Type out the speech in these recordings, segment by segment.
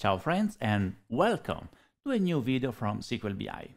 Ciao friends and welcome to a new video from SQLBI.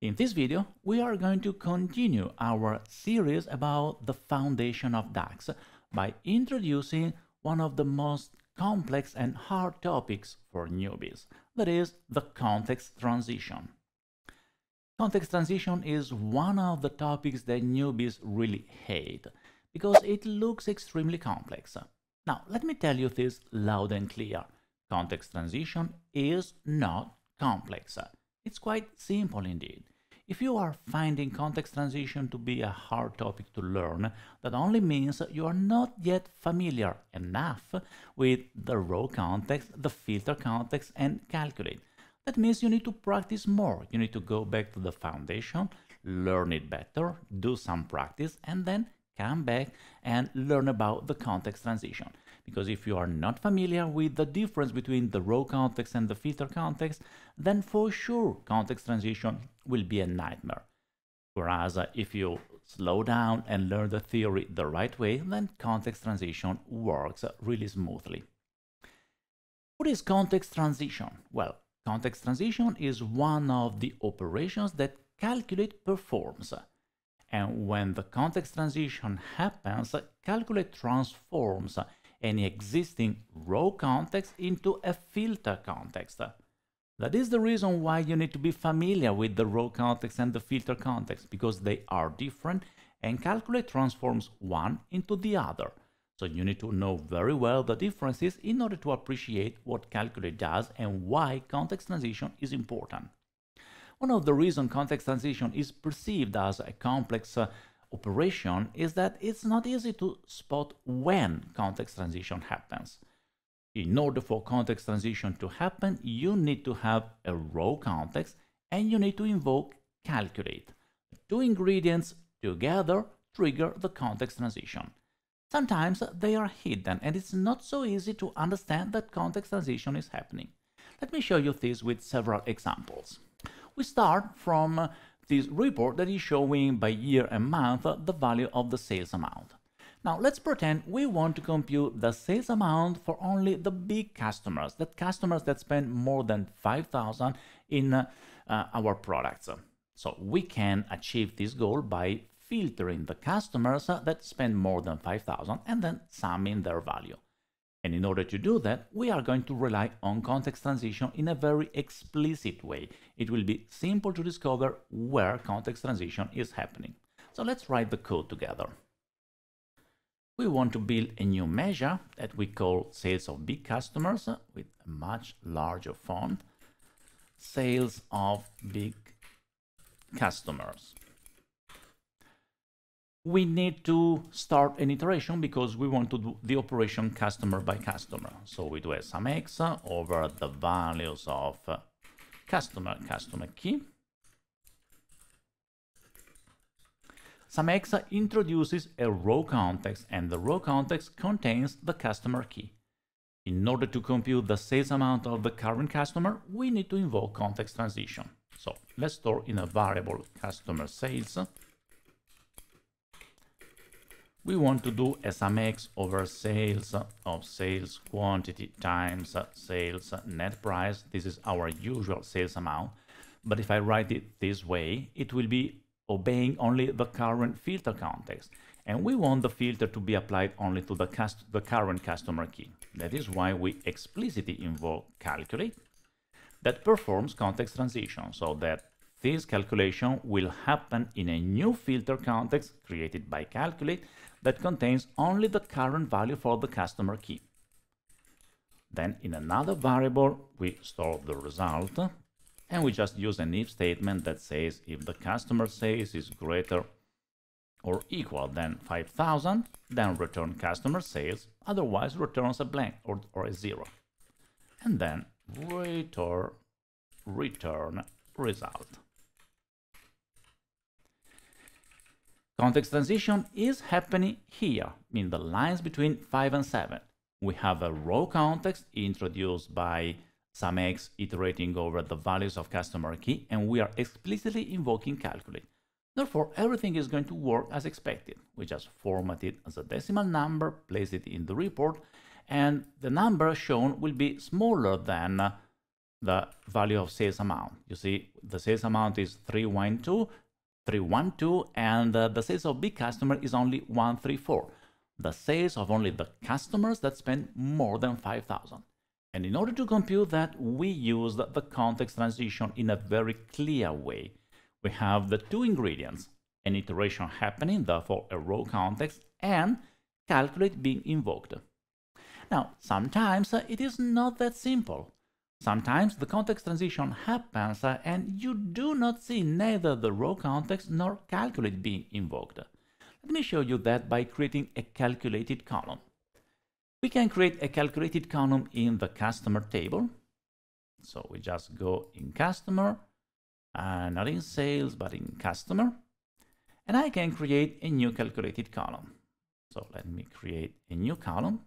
In this video, we are going to continue our series about the foundation of DAX by introducing one of the most complex and hard topics for newbies, that is the context transition. Context transition is one of the topics that newbies really hate because it looks extremely complex. Now, let me tell you this loud and clear. Context transition is not complex. It's quite simple indeed. If you are finding context transition to be a hard topic to learn, that only means you are not yet familiar enough with the row context, the filter context, and calculate. That means you need to practice more. You need to go back to the foundation, learn it better, do some practice, and then come back and learn about the context transition. Because if you are not familiar with the difference between the row context and the filter context, then for sure context transition will be a nightmare. Whereas uh, if you slow down and learn the theory the right way, then context transition works uh, really smoothly. What is context transition? Well, context transition is one of the operations that calculate performs. And when the context transition happens, uh, calculate transforms uh, any existing row context into a filter context. That is the reason why you need to be familiar with the row context and the filter context, because they are different and calculate transforms one into the other. So you need to know very well the differences in order to appreciate what calculate does and why context transition is important. One of the reasons context transition is perceived as a complex uh, operation is that it's not easy to spot when context transition happens. In order for context transition to happen, you need to have a row context and you need to invoke calculate. Two ingredients together trigger the context transition. Sometimes they are hidden and it's not so easy to understand that context transition is happening. Let me show you this with several examples we start from this report that is showing by year and month the value of the sales amount. Now let's pretend we want to compute the sales amount for only the big customers, that customers that spend more than 5,000 in uh, our products. So we can achieve this goal by filtering the customers that spend more than 5,000 and then summing their value. And in order to do that, we are going to rely on context transition in a very explicit way. It will be simple to discover where context transition is happening. So let's write the code together. We want to build a new measure that we call sales of big customers with a much larger font. Sales of big customers we need to start an iteration because we want to do the operation customer by customer. So we do sum x over the values of uh, customer, customer key. Sum x introduces a row context and the row context contains the customer key. In order to compute the sales amount of the current customer, we need to invoke context transition. So let's store in a variable customer sales we want to do SumX over sales uh, of sales quantity times uh, sales net price. This is our usual sales amount. But if I write it this way, it will be obeying only the current filter context. And we want the filter to be applied only to the, the current customer key. That is why we explicitly invoke calculate that performs context transition so that this calculation will happen in a new filter context created by calculate that contains only the current value for the customer key. Then in another variable, we store the result and we just use an if statement that says if the customer sales is greater or equal than 5000, then return customer sales, otherwise returns a blank or, or a zero. And then return, return result. Context transition is happening here, in the lines between 5 and 7. We have a row context introduced by SumX iterating over the values of customer key, and we are explicitly invoking calculate. Therefore, everything is going to work as expected. We just format it as a decimal number, place it in the report, and the number shown will be smaller than the value of sales amount. You see, the sales amount is 312, 312 and uh, the sales of big customer is only 134. The sales of only the customers that spend more than 5,000. And in order to compute that, we use the context transition in a very clear way. We have the two ingredients, an iteration happening, therefore a row context, and calculate being invoked. Now, sometimes uh, it is not that simple. Sometimes the context transition happens uh, and you do not see neither the row context nor calculate being invoked. Let me show you that by creating a calculated column. We can create a calculated column in the customer table. So we just go in customer, uh, not in sales, but in customer. And I can create a new calculated column. So let me create a new column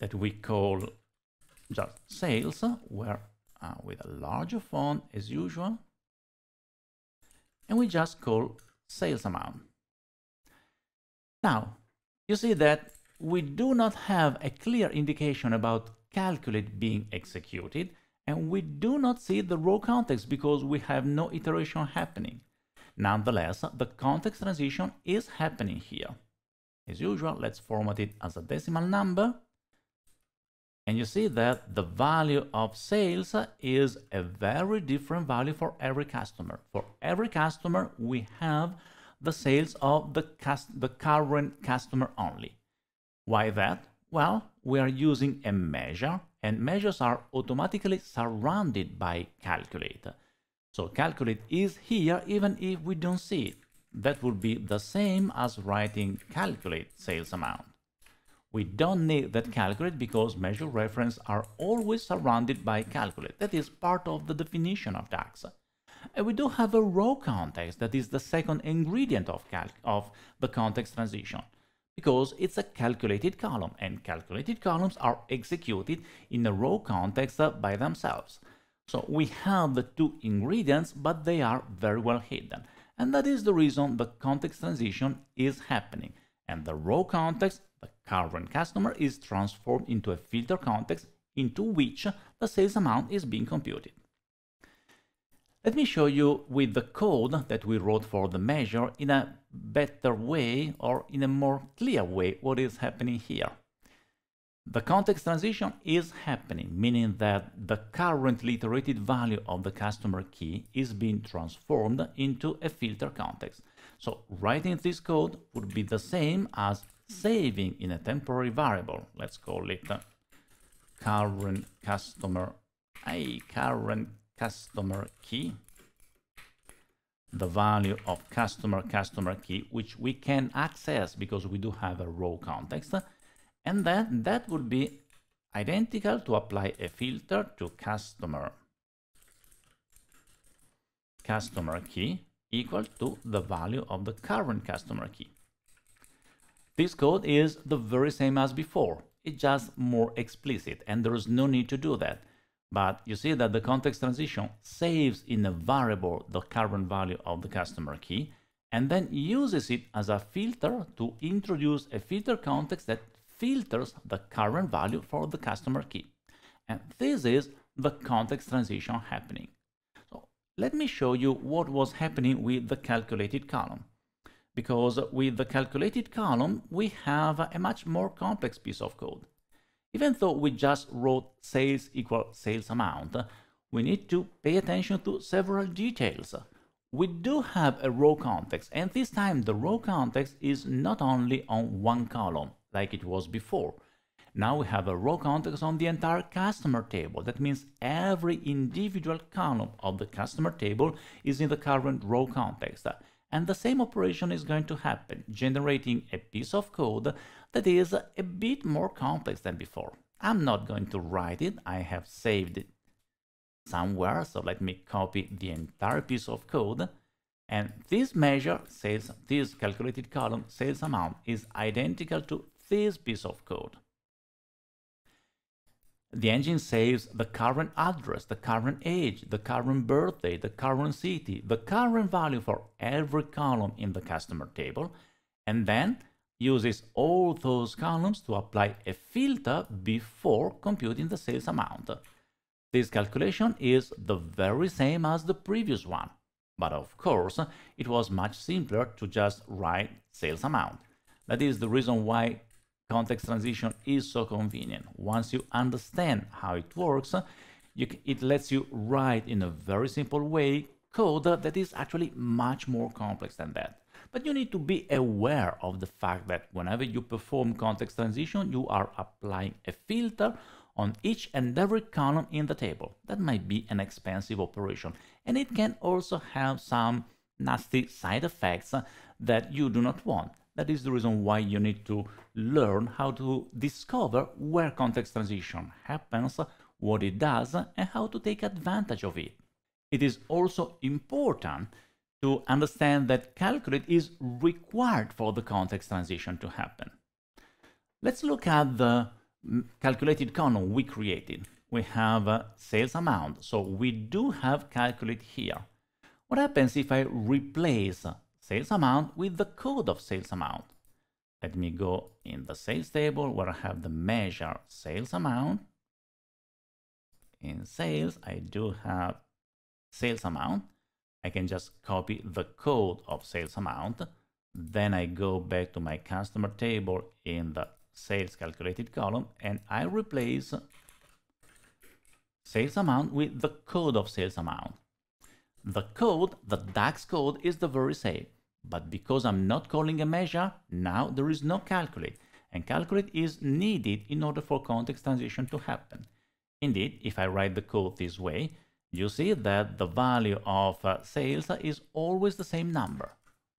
that we call just sales, where uh, with a larger font as usual. And we just call sales amount. Now, you see that we do not have a clear indication about calculate being executed and we do not see the row context because we have no iteration happening. Nonetheless, the context transition is happening here. As usual, let's format it as a decimal number. And you see that the value of sales is a very different value for every customer. For every customer, we have the sales of the, the current customer only. Why that? Well, we are using a measure and measures are automatically surrounded by calculate. So calculate is here even if we don't see it. That would be the same as writing calculate sales amount. We don't need that calculate because measure reference are always surrounded by calculate. That is part of the definition of DAX. And we do have a row context that is the second ingredient of, of the context transition because it's a calculated column and calculated columns are executed in a row context by themselves. So we have the two ingredients, but they are very well hidden. And that is the reason the context transition is happening. And the row context, the current customer, is transformed into a filter context into which the sales amount is being computed. Let me show you with the code that we wrote for the measure in a better way or in a more clear way what is happening here. The context transition is happening, meaning that the currently iterated value of the customer key is being transformed into a filter context. So writing this code would be the same as saving in a temporary variable. Let's call it uh, current customer, a current customer key, the value of customer customer key, which we can access because we do have a row context. And then that would be identical to apply a filter to customer customer key equal to the value of the current customer key. This code is the very same as before. It's just more explicit and there is no need to do that. But you see that the context transition saves in a variable the current value of the customer key and then uses it as a filter to introduce a filter context that filters the current value for the customer key. And this is the context transition happening. Let me show you what was happening with the calculated column. Because with the calculated column, we have a much more complex piece of code. Even though we just wrote sales equal sales amount, we need to pay attention to several details. We do have a row context, and this time the row context is not only on one column, like it was before. Now we have a row context on the entire customer table. That means every individual column of the customer table is in the current row context. And the same operation is going to happen, generating a piece of code that is a bit more complex than before. I'm not going to write it, I have saved it somewhere, so let me copy the entire piece of code. And this measure, sales, this calculated column, sales amount, is identical to this piece of code. The engine saves the current address, the current age, the current birthday, the current city, the current value for every column in the customer table, and then uses all those columns to apply a filter before computing the sales amount. This calculation is the very same as the previous one, but of course it was much simpler to just write sales amount. That is the reason why context transition is so convenient. Once you understand how it works, it lets you write in a very simple way code that is actually much more complex than that. But you need to be aware of the fact that whenever you perform context transition, you are applying a filter on each and every column in the table. That might be an expensive operation, and it can also have some nasty side effects that you do not want. That is the reason why you need to learn how to discover where context transition happens, what it does, and how to take advantage of it. It is also important to understand that calculate is required for the context transition to happen. Let's look at the calculated column we created. We have a sales amount, so we do have calculate here. What happens if I replace sales amount with the code of sales amount? Let me go in the sales table where I have the measure sales amount. In sales, I do have sales amount. I can just copy the code of sales amount. Then I go back to my customer table in the sales calculated column and I replace sales amount with the code of sales amount. The code, the DAX code is the very same, but because I'm not calling a measure, now there is no calculate, and calculate is needed in order for context transition to happen. Indeed, if I write the code this way, you see that the value of uh, sales is always the same number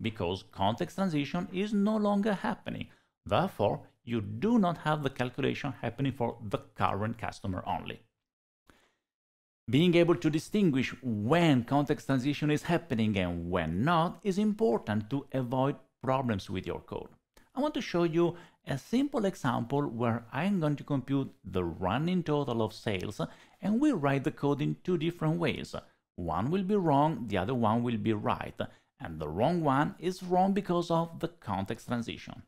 because context transition is no longer happening. Therefore, you do not have the calculation happening for the current customer only. Being able to distinguish when context transition is happening and when not is important to avoid problems with your code. I want to show you a simple example where I'm going to compute the running total of sales and we write the code in two different ways. One will be wrong, the other one will be right, and the wrong one is wrong because of the context transition.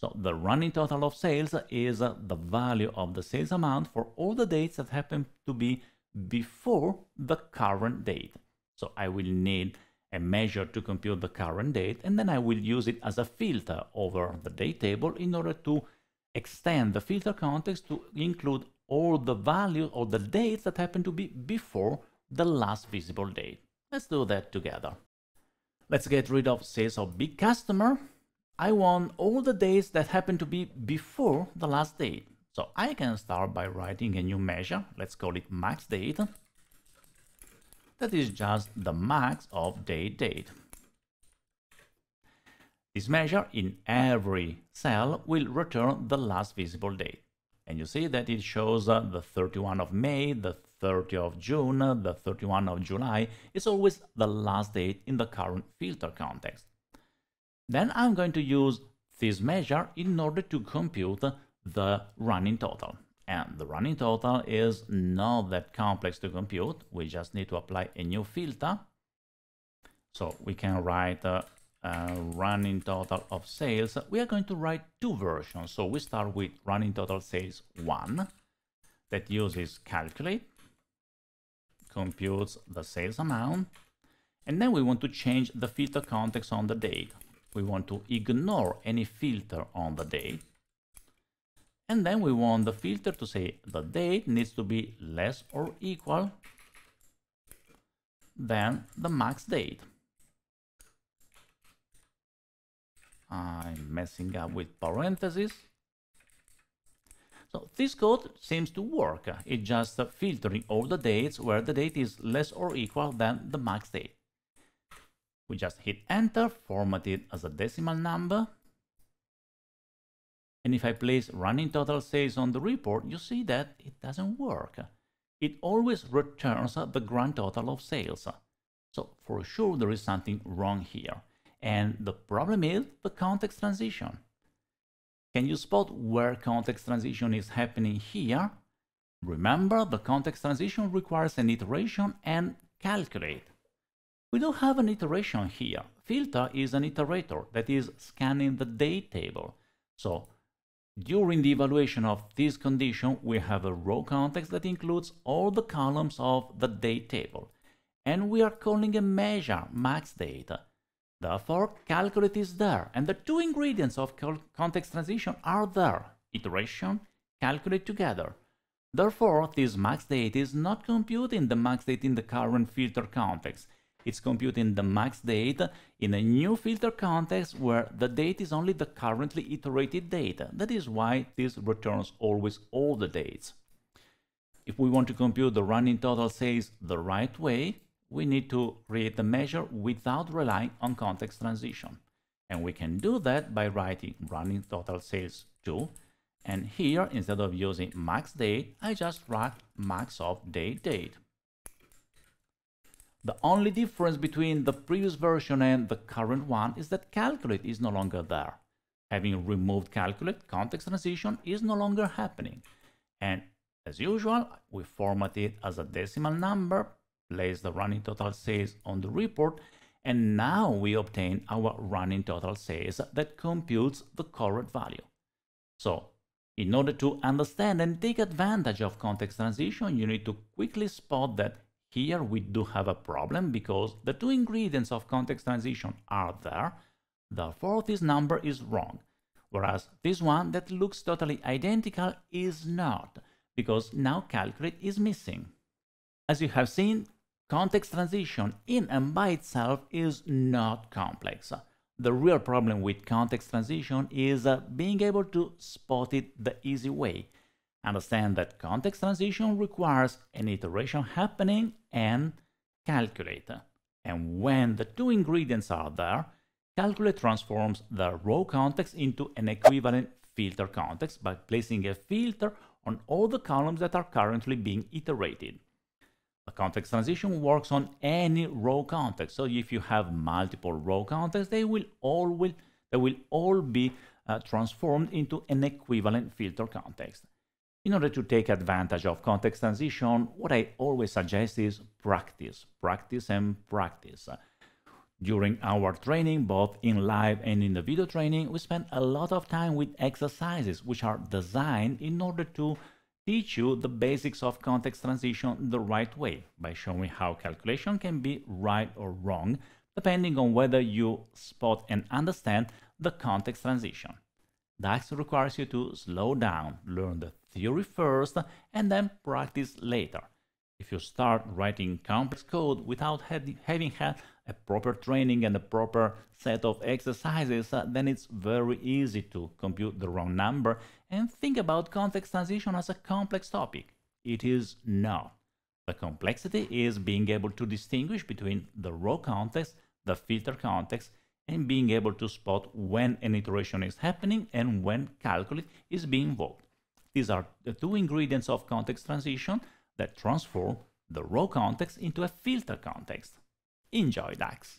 So the running total of sales is the value of the sales amount for all the dates that happen to be before the current date. So I will need a measure to compute the current date and then I will use it as a filter over the date table in order to extend the filter context to include all the values or the dates that happen to be before the last visible date. Let's do that together. Let's get rid of sales of big customer I want all the dates that happen to be before the last date. So I can start by writing a new measure, let's call it max date. That is just the max of date date. This measure in every cell will return the last visible date. And you see that it shows uh, the 31 of May, the 30 of June, the 31 of July. It's always the last date in the current filter context. Then I'm going to use this measure in order to compute the running total. And the running total is not that complex to compute. We just need to apply a new filter. So we can write a running total of sales. We are going to write two versions. So we start with running total sales 1 that uses calculate, computes the sales amount, and then we want to change the filter context on the date we want to ignore any filter on the date. And then we want the filter to say the date needs to be less or equal than the max date. I'm messing up with parentheses. So this code seems to work. It's just filtering all the dates where the date is less or equal than the max date. We just hit enter, format it as a decimal number. And if I place running total sales on the report, you see that it doesn't work. It always returns the grand total of sales. So for sure there is something wrong here. And the problem is the context transition. Can you spot where context transition is happening here? Remember, the context transition requires an iteration and calculate. We don't have an iteration here. Filter is an iterator that is scanning the date table. So during the evaluation of this condition, we have a row context that includes all the columns of the date table. And we are calling a measure max date. Therefore, calculate is there, and the two ingredients of context transition are there, iteration, calculate together. Therefore, this max date is not computing the max date in the current filter context. It's computing the max date in a new filter context where the date is only the currently iterated data. That is why this returns always all the dates. If we want to compute the running total sales the right way, we need to create the measure without relying on context transition. And we can do that by writing running total sales 2. And here, instead of using max date, I just write max of date date. The only difference between the previous version and the current one is that calculate is no longer there. Having removed calculate, context transition is no longer happening. And as usual, we format it as a decimal number place the running total sales on the report, and now we obtain our running total sales that computes the correct value. So, in order to understand and take advantage of context transition, you need to quickly spot that here we do have a problem because the two ingredients of context transition are there, therefore this number is wrong, whereas this one that looks totally identical is not, because now calculate is missing. As you have seen, Context transition in and by itself is not complex. The real problem with context transition is uh, being able to spot it the easy way. Understand that context transition requires an iteration happening and calculate. And when the two ingredients are there, calculate transforms the row context into an equivalent filter context by placing a filter on all the columns that are currently being iterated. The context transition works on any row context. So if you have multiple row contexts, they will all will they will all be uh, transformed into an equivalent filter context. In order to take advantage of context transition, what I always suggest is practice, practice and practice. During our training, both in live and in the video training, we spend a lot of time with exercises which are designed in order to teach you the basics of context transition the right way by showing how calculation can be right or wrong depending on whether you spot and understand the context transition. DAX requires you to slow down, learn the theory first, and then practice later. If you start writing complex code without having had a proper training and a proper set of exercises, uh, then it's very easy to compute the wrong number and think about context transition as a complex topic. It is not. The complexity is being able to distinguish between the row context, the filter context, and being able to spot when an iteration is happening and when calculate is being invoked. These are the two ingredients of context transition that transform the row context into a filter context. Enjoy DAX!